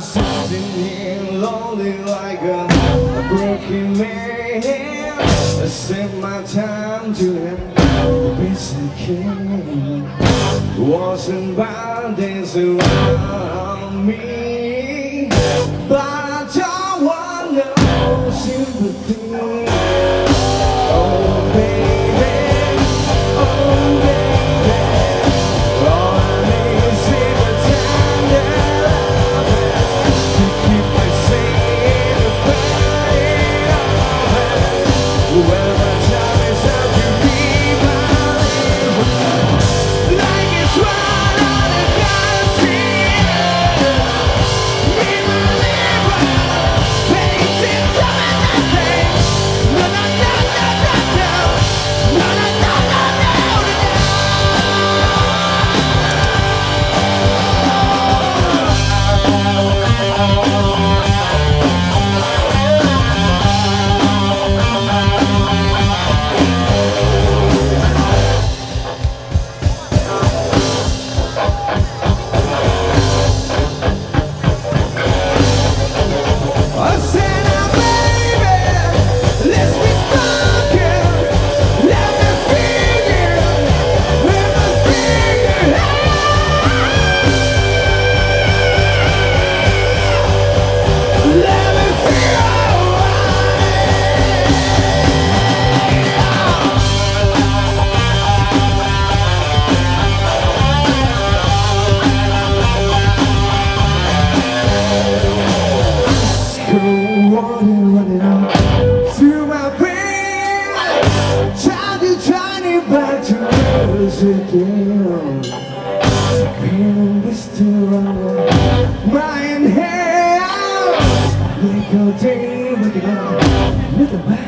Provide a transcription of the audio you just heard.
Sitting here lonely like a, a broken man. I set my time to have the best I can. Wasn't bondage around me, but I don't want no sympathy. Oh Feeling Mr. Rumble Mind hair Like all day Look at that Look at that